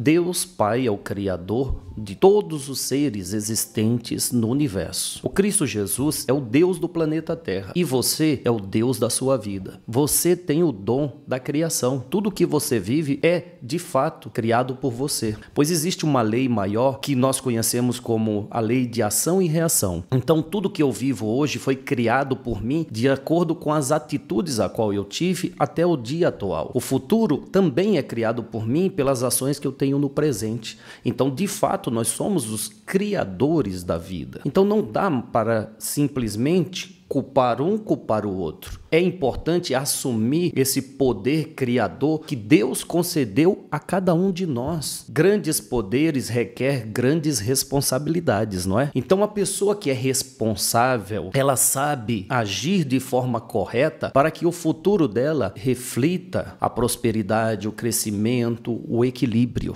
Deus Pai é o Criador de todos os seres existentes no universo. O Cristo Jesus é o Deus do planeta Terra e você é o Deus da sua vida. Você tem o dom da criação. Tudo que você vive é, de fato, criado por você. Pois existe uma lei maior que nós conhecemos como a lei de ação e reação. Então, tudo que eu vivo hoje foi criado por mim de acordo com as atitudes a qual eu tive até o dia atual. O futuro também é criado por mim pelas ações que eu tenho no presente. Então, de fato, nós somos os criadores da vida. Então, não dá para simplesmente culpar um, culpar o outro. É importante assumir esse poder criador que Deus concedeu a cada um de nós. Grandes poderes requer grandes responsabilidades, não é? Então a pessoa que é responsável, ela sabe agir de forma correta para que o futuro dela reflita a prosperidade, o crescimento, o equilíbrio.